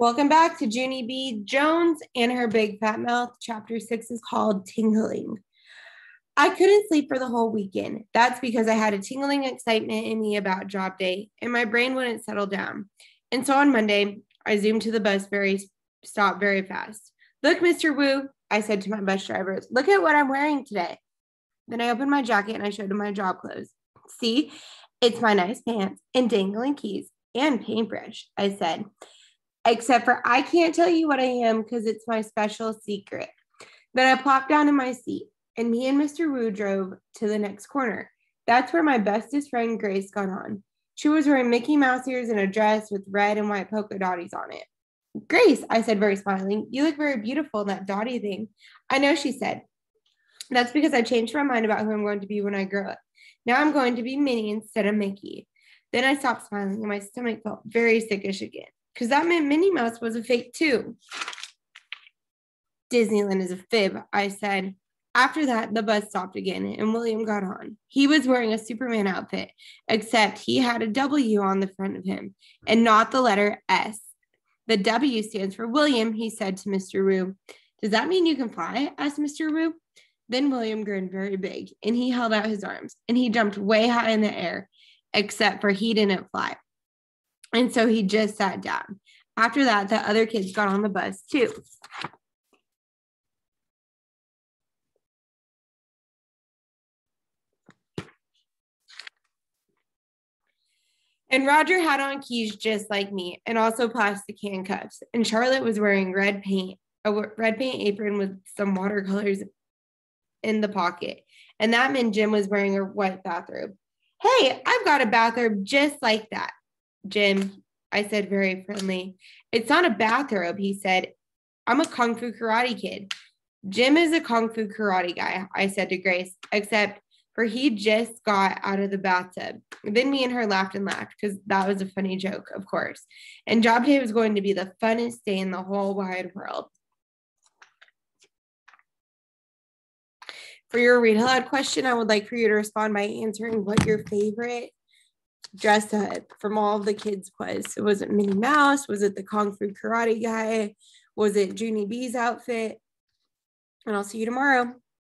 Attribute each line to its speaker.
Speaker 1: Welcome back to Junie B. Jones and her big fat mouth. Chapter six is called Tingling. I couldn't sleep for the whole weekend. That's because I had a tingling excitement in me about job day and my brain wouldn't settle down. And so on Monday, I zoomed to the bus very stop very fast. Look, Mr. Woo, I said to my bus drivers, look at what I'm wearing today. Then I opened my jacket and I showed him my job clothes. See, it's my nice pants and dangling keys and paintbrush, I said. Except for I can't tell you what I am because it's my special secret. Then I plopped down in my seat and me and Mr. Woo drove to the next corner. That's where my bestest friend Grace got on. She was wearing Mickey Mouse ears and a dress with red and white polka dotties on it. Grace, I said, very smiling, you look very beautiful in that dotty thing. I know, she said. That's because I changed my mind about who I'm going to be when I grow up. Now I'm going to be Minnie instead of Mickey. Then I stopped smiling and my stomach felt very sickish again because that meant Minnie Mouse was a fake too. Disneyland is a fib, I said. After that, the bus stopped again and William got on. He was wearing a Superman outfit, except he had a W on the front of him and not the letter S. The W stands for William, he said to Mr. Woo. Does that mean you can fly? asked Mr. Woo. Then William grinned very big and he held out his arms and he jumped way high in the air, except for he didn't fly. And so he just sat down. After that, the other kids got on the bus too. And Roger had on keys just like me and also plastic handcuffs. And Charlotte was wearing red paint, a red paint apron with some watercolors in the pocket. And that meant Jim was wearing a white bathrobe. Hey, I've got a bathrobe just like that. Jim, I said very friendly. It's not a bathrobe, he said. I'm a kung fu karate kid. Jim is a kung fu karate guy, I said to Grace, except for he just got out of the bathtub. Then me and her laughed and laughed because that was a funny joke, of course. And job day was going to be the funnest day in the whole wide world. For your read aloud question, I would like for you to respond by answering what your favorite dress up from all the kids was. So was it Minnie Mouse? Was it the Kung Fu Karate guy? Was it Junie B's outfit? And I'll see you tomorrow.